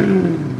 Mm-hmm.